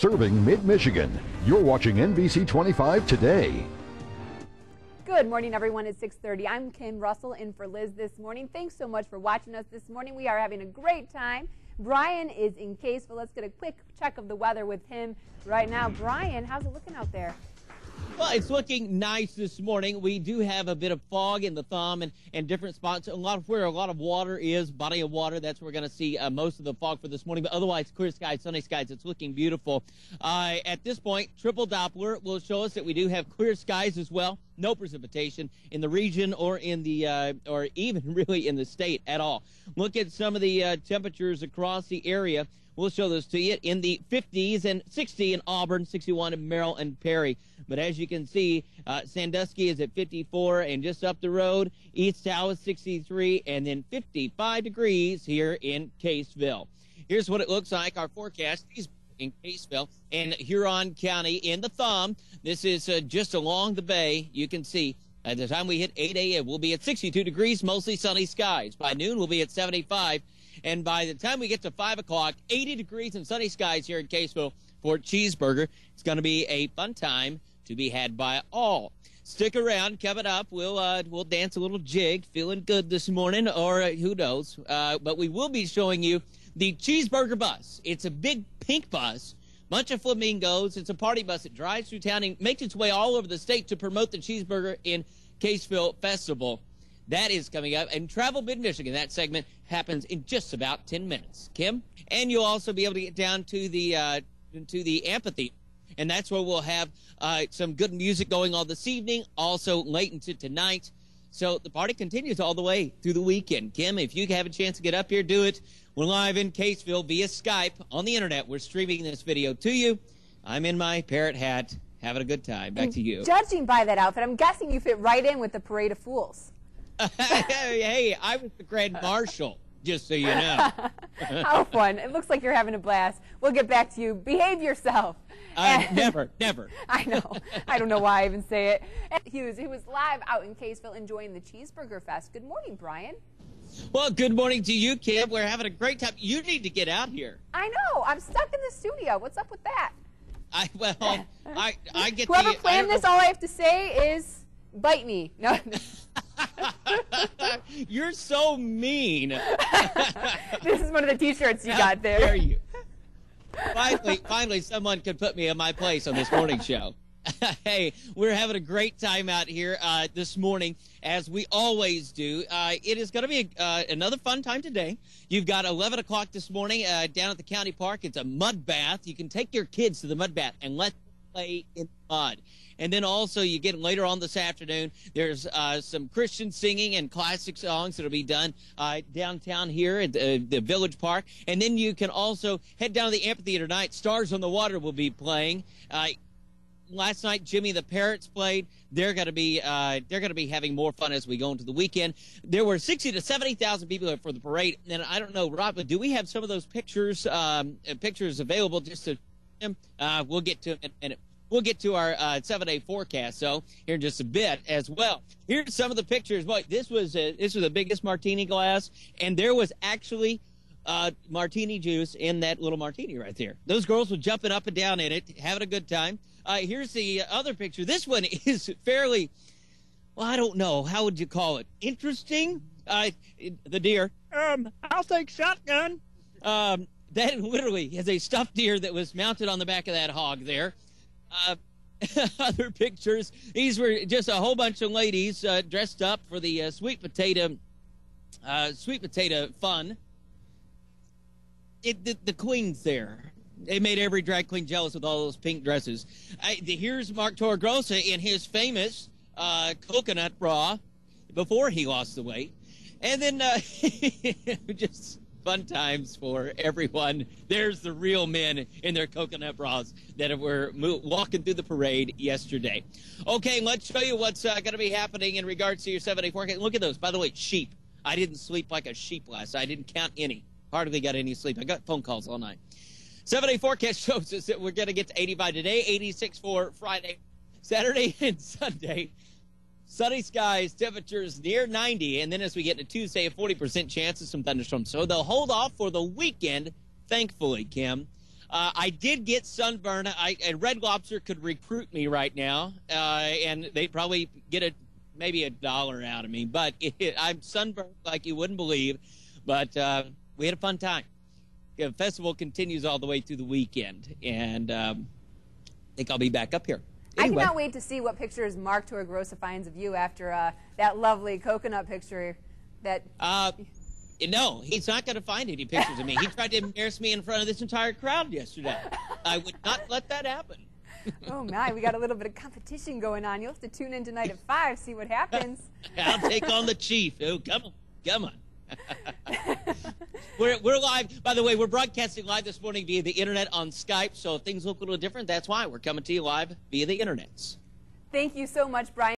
serving mid-Michigan. You're watching NBC 25 today. Good morning, everyone. It's 6:30. I'm Kim Russell in for Liz this morning. Thanks so much for watching us this morning. We are having a great time. Bryan is in case, but Let's get a quick check of the weather with him right now. Bryan, how's it looking out there? Well, it's looking nice this morning. We do have a bit of fog in the thumb and, and different spots. A lot of where a lot of water is, body of water. That's where we're going to see uh, most of the fog for this morning. But otherwise, clear skies, sunny skies. It's looking beautiful. Uh, at this point, triple Doppler will show us that we do have clear skies as well. No precipitation in the region or in the uh, or even really in the state at all. Look at some of the uh, temperatures across the area. We'll show those to you in the 50s and 60 in Auburn, 61 in Merrill and Perry. But as you can see, uh, Sandusky is at 54 and just up the road, East Tawas 63 and then 55 degrees here in Caseville. Here's what it looks like. Our forecast is in Caseville and Huron County in the thumb. This is uh, just along the bay. You can see at the time we hit 8 a.m., we'll be at 62 degrees, mostly sunny skies. By noon, we'll be at 75. And by the time we get to 5 o'clock, 80 degrees and sunny skies here in Caseville for Cheeseburger. It's going to be a fun time to be had by all. Stick around, coming up. We'll uh, we'll dance a little jig, feeling good this morning, or uh, who knows? Uh, but we will be showing you the cheeseburger bus. It's a big pink bus, bunch of flamingos. It's a party bus that drives through town and makes its way all over the state to promote the cheeseburger in Caseville Festival. That is coming up. And Travel Mid Michigan, that segment happens in just about 10 minutes. Kim? And you'll also be able to get down to the uh, to the amphitheater. And that's where we'll have uh, some good music going on this evening, also late into tonight. So the party continues all the way through the weekend. Kim, if you have a chance to get up here, do it. We're live in Caseville via Skype on the internet. We're streaming this video to you. I'm in my parrot hat, having a good time. Back and to you. Judging by that outfit, I'm guessing you fit right in with the Parade of Fools. hey, I was the Grand Marshal, just so you know. How fun. It looks like you're having a blast. We'll get back to you. Behave yourself. Uh, never, never. I know. I don't know why I even say it. And Hughes, who was live out in Caseville enjoying the Cheeseburger Fest. Good morning, Bryan. Well, good morning to you, Kim. We're having a great time. You need to get out here. I know. I'm stuck in the studio. What's up with that? I well, I I get Whoever the, planned this, all I have to say is bite me. No. You're so mean. this is one of the T-shirts you How got there. dare you? Finally, finally, someone could put me in my place on this morning show. hey, we're having a great time out here uh, this morning, as we always do. Uh, it is going to be a, uh, another fun time today. You've got 11 o'clock this morning uh, down at the county park. It's a mud bath. You can take your kids to the mud bath and let play in mud. And then also you get later on this afternoon, there's uh, some Christian singing and classic songs that'll be done uh, downtown here at the, the, Village Park. And then you can also head down to the amphitheater tonight. Stars on the Water will be playing. Uh, last night, Jimmy the Parrots played. They're going to be uh, they're to be having more fun as we go into the weekend. There were sixty to seventy thousand people for the parade, and I don't know, Rob, but do we have some of those pictures um, pictures available just to? Uh, we'll get to in a minute. We'll get to our uh, seven day forecast, so here in just a bit as well. Here's some of the pictures. Boy, this was a, this was the biggest martini glass, and there was actually uh, martini juice in that little martini right there. Those girls were jumping up and down in it, having a good time. Uh, here's the other picture. This one is fairly, well, I don't know. How would you call it? Interesting? Uh, the deer. Um, I'll take shotgun. Um, that literally is a stuffed deer that was mounted on the back of that hog there. Uh, other pictures. These were just a whole bunch of ladies uh, dressed up for the uh, sweet potato, uh, sweet potato fun. It, the, the, queen's there. They made every drag queen jealous with all those pink dresses. I, the, here's Mark Torregrossa in his famous uh, coconut bra before he lost the weight, and then uh, just fun times for everyone. There's the real men in their coconut bras that were walking through the parade yesterday. Okay, let's show you what's uh, going to be happening in regards to your seven day forecast. Look at those. By the way, sheep. I didn't sleep like a sheep last. I didn't count any. Hardly got any sleep. I got phone calls all night. Seven day forecast shows us that we're going to get to 85 today, 86 for Friday, Saturday, and Sunday. Sunny skies, temperatures near 90, and then as we get to Tuesday, a 40% chance of some thunderstorms. So they'll hold off for the weekend, thankfully, Kim. Uh, I did get sunburn. I, a Red Lobster could recruit me right now, uh, and they'd probably get a maybe a dollar out of me. But it, I'm sunburned like you wouldn't believe. But uh, we had a fun time. The festival continues all the way through the weekend, and um, I think I'll be back up here. Anyway. I cannot wait to see what pictures Mark Torregrossa finds of you after uh, that lovely coconut picture that. Uh, no, he's not going to find any pictures of me. He tried to embarrass me in front of this entire crowd yesterday. I would not let that happen. oh my, we got a little bit of competition going on. You'll have to tune in tonight at five, see what happens. I'll take on the chief. Oh, come on, come on. we're, we're live. By the way, we're broadcasting live this morning via the internet on Skype. So if things look a little different, that's why we're coming to you live via the internet. Thank you so much, Bryan.